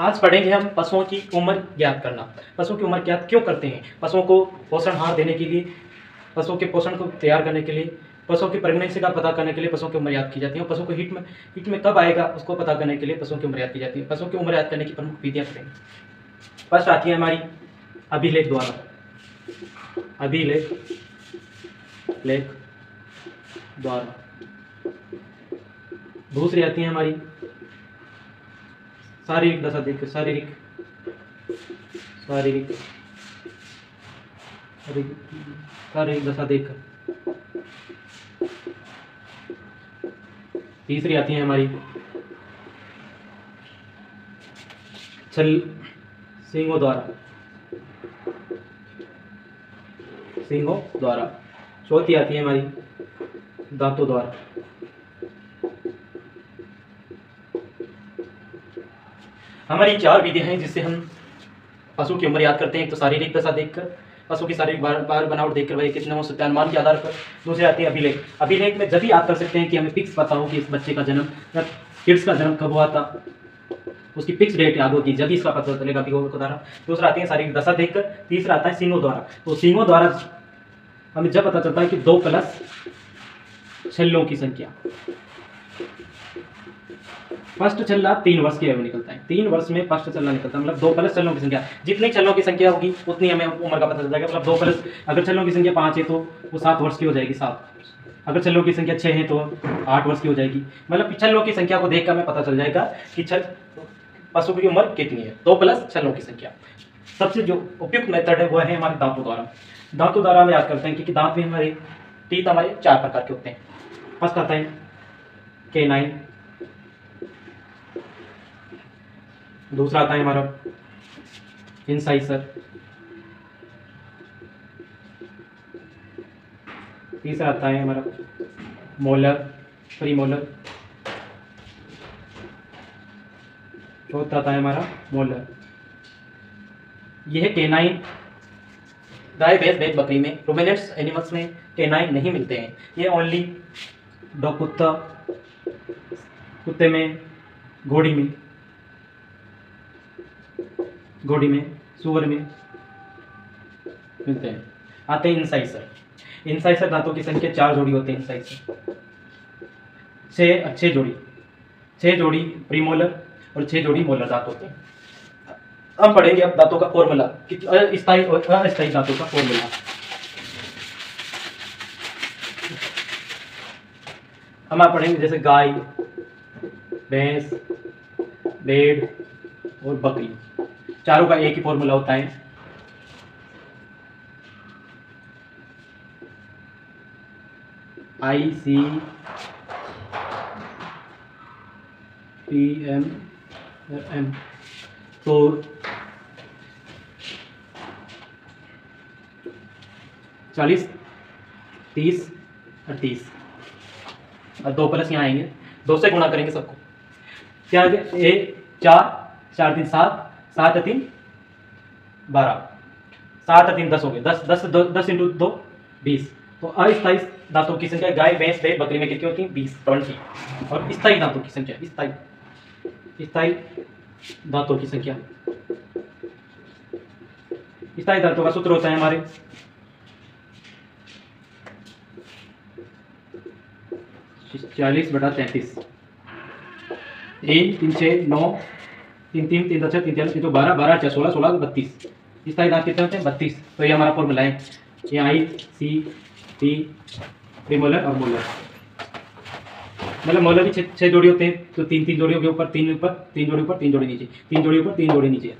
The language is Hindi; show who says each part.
Speaker 1: आज पढ़ेंगे हम पशुओं की उम्र ज्ञात करना। पशुओं की उम्र ज्ञात क्यों करते हैं? पशुओं को पोषण आहार देने के लिए, पशुओं के पोषण को तैयार करने के लिए, पशुओं की प्रेगनेंसी का पता करने के लिए पशुओं की उम्र याद की जाती है। पशुओं को हिट में हिट में कब आएगा, उसको पता करने के लिए पशुओं की उम्र याद की जाती है। पशुओं की उम्र याद करने की प्रमुख विधियाँ करेंगे फ़र्स्ट आती है हमारी अभिलेख द्वारा। अभिलेख, लेख द्वारा। दूसरी आती है हमारी शारीरिक दशा देख, शारीरिक। शारीरिक। शारीरिक दशा देख। तीसरी आती है हमारी। छल सिंहों द्वारा। सिंहों द्वारा। चौथी आती है हमारी, दांतों द्वारा। हमारी चार विधियाँ हैं जिससे हम पशु की उम्र याद करते हैं। एक तो शारीरिक दशा देखकर पशु की शारीरिक बार, बार बनावट देखकर वही कितने हो सकते अनुमान के आधार पर दूसरे आती है अभिलेख। अभिलेख में जब भी याद कर सकते हैं कि हमें फिक्स पता हो कि इस बच्चे का जन्म या किड्स का जन्म कब हुआ था। उसकी फिक्स डेट याद होगी जब इसका पता चलेगा वो द्वारा दूसरा आती है शारीरिक दशा देखकर तीसरा आता है सिंगों द्वारा। तो सिंगों द्वारा हमें जब पता चलता है कि दो प्लस छल्लों की संख्या। फ़र्स्ट छल्ला तीन वर्ष की आयु निकलता है। तीन वर्ष में फ़र्स्ट छल्ला निकलता है। मतलब दो प्लस छल्लों की संख्या। जितनी छल्लों की संख्या होगी, उतनी हमें उम्र का पता चल जाएगा। मतलब दो प्लस अगर छल्लों की संख्या पाँच है तो वो सात वर्ष की हो जाएगी, सात। अगर छल्लों की संख्या छः है तो आठ वर्ष की हो जाएगी। मतलब छल्लों की संख्या को देख हमें पता चल जाएगा कि छल पशु की उम्र कितनी है। दो प्लस छल्लों की संख्या। सबसे जो उपयुक्त मेथड है वह है हमारे दांतों द्वारा। दांतों द्वारा हम याद करते हैं क्योंकि दांत भी हमारे टीथ हमारे चार प्रकार के होते हैं। फ़र्स्ट आता है के नाइन दूसरा आता है हमारा। इंसाइसर तीसरा आता है हमारा। मोलर प्री मोलर चौथा आता है हमारा मोलर यह केनाइन गाय भैंस भेद बकरी में रोमेनेट्स एनिमल्स में केनाइन नहीं मिलते हैं। ये ओनली डॉग कुत्ता, कुत्ते में, घोड़ी में। घोड़ी में, सुअर में। मिलते हैं। आते हैं इंसाइसर इंसाइसर दांतों की संख्या चार जोड़ी होते हैं इंसाइसर छः छः जोड़ी। छः जोड़ी प्रीमोलर और छः जोड़ी मोलर दांत होते हैं। हम पढ़ेंगे अब दांतों का फॉर्मूला अस्थायी दांतों का फॉर्मूला हम आप पढ़ेंगे जैसे गाय, भैंस भेड़ और बकरी। चारों का एक ही फॉर्मूला होता है। I C P M M तो चालीस, तीस अड़तीस और दो प्लस यहाँ आएँगे। दो से गुणा करेंगे सबको। क्या ए, चार चार, तीन, सात। सात तीन बारह। सात तीन दस हो गए। दस दस दो, दस इंटू दो, बीस। तो अस्थायी दांतों की संख्या गाय, भैंस भेड़ बकरी में कितनी होती है? बीस। ट्वेंटी और स्थायी दांतों की संख्या, स्थायी। स्थायी दांतों की संख्या। स्थायी दांतों का सूत्र होता है हमारे। चालीस बटा तैंतीस। तीन तीन छः नौ तीन तीन तीन, दस तीन चालीस तीन बारह बारह चार सोलह सोलह, बत्तीस। इस तरह दांत कितने होते हैं? बत्तीस। तो ये हमारा फॉर्मूला है। ये आई, सी टी प्रीमोलर और मोलर। मतलब मोलर भी छः जोड़ी होते हैं। तो तीन तीन जोड़ियों के ऊपर, तीन ऊपर, तीन जोड़ी ऊपर तीन जोड़ी नीचे। तीन जोड़ी ऊपर तीन जोड़ी नीचे।